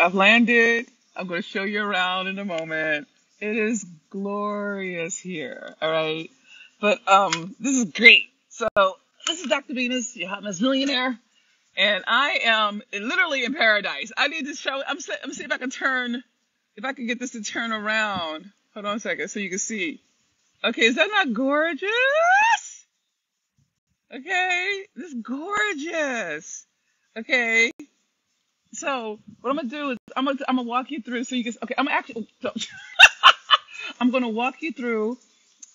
I've landed. I'm going to show you around in a moment. It is glorious here. All right. But um, this is great. So this is Dr. Venus, your hot mess millionaire, and I am literally in paradise. I need to show. I'm. I'm see if I can turn. If I can get this to turn around. Hold on a second, so you can see. Okay, is that not gorgeous? Okay, this is gorgeous. Okay, so what I'm gonna do is I'm gonna I'm gonna walk you through so you can. Okay, I'm actually. So, I'm gonna walk you through.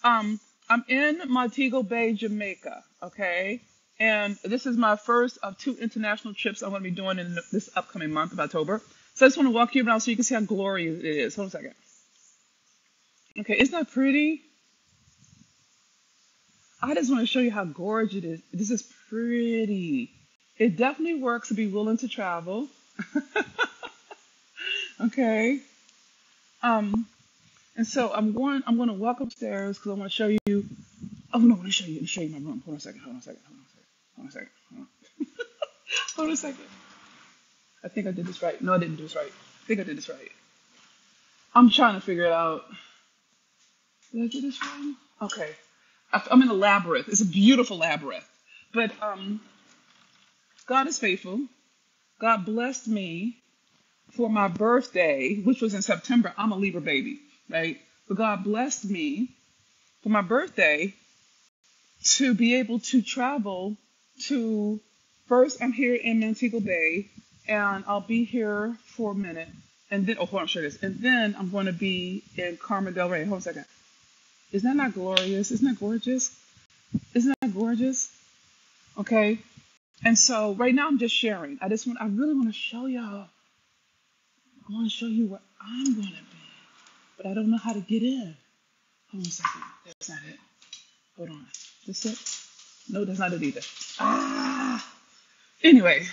Um, I'm in Montego Bay, Jamaica. Okay, and this is my first of two international trips I'm gonna be doing in this upcoming month of October. So I just want to walk you around so you can see how glorious it is. Hold on a second. Okay, isn't that pretty? I just want to show you how gorgeous it is. This is pretty. It definitely works to be willing to travel. okay. Um, and so I'm going. I'm going to walk upstairs because I want to show you. Oh no, want to show you. Let me show you my room. Hold on a second. Hold on a second. Hold on a second. Hold on a second. Hold on. hold on a second. I think I did this right. No, I didn't do this right. I think I did this right. I'm trying to figure it out. Did I do this right? Okay. I- I'm in a labyrinth. It's a beautiful labyrinth. But um, God is faithful. God blessed me for my birthday, which was in September. I'm a Libra baby, right? But God blessed me for my birthday to be able to travel to first I'm here in Montego Bay and I'll be here for a minute and then oh hold on, show this. And then I'm going to be in Carmen del Rey. Hold on a second. Isn't that not glorious? Isn't that gorgeous? Isn't that gorgeous? Okay. And so right now I'm just sharing. I just want I really want to show y'all. I want to show you where I'm gonna be. But I don't know how to get in. Hold on a second. That's not it. Hold on. This it? No, that's not it either. Ah. Anyway,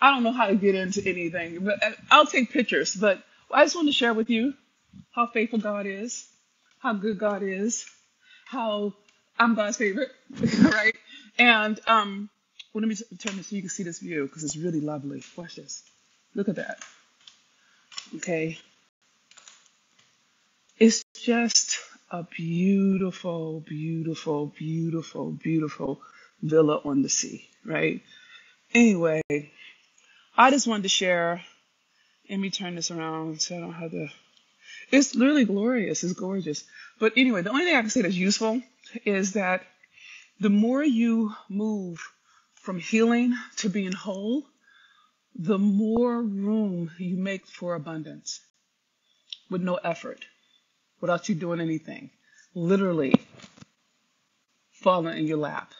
I don't know how to get into anything, but I- I'll take pictures. But I just want to share with you how faithful God is, how good God is, how I'm God's favorite, right? And um, well, let me turn this so you can see this view because it's really lovely. Watch this. Look at that. Okay, it's just a beautiful, beautiful, beautiful, beautiful villa on the sea, right? Anyway, I just wanted to share. Let me turn this around so I don't have to. It's literally glorious. It's gorgeous. But anyway, the only thing I can say that's useful is that the more you move from healing to being whole, the more room you make for abundance with no effort, without you doing anything. Literally falling in your lap.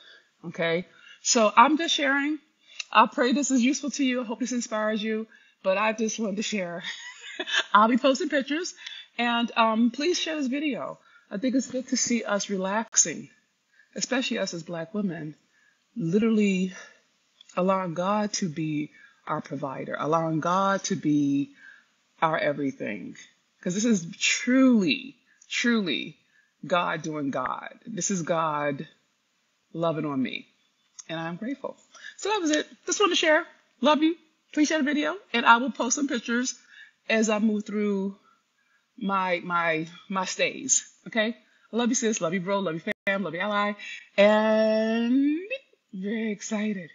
Okay? So I'm just sharing. I pray this is useful to you. I hope this inspires you. But I just wanted to share. I'll be posting pictures. And um, please share this video. I think it's good to see us relaxing, especially us as black women, literally allowing God to be our provider, allowing God to be our everything. Because this is truly, truly God doing God. This is God loving on me. And I'm grateful. So that was it. Just wanted to share. Love you. Please share the video. And I will post some pictures as I move through my my my stays. Okay? Love you, sis. Love you, bro. Love you, fam. Love you, ally. And very excited.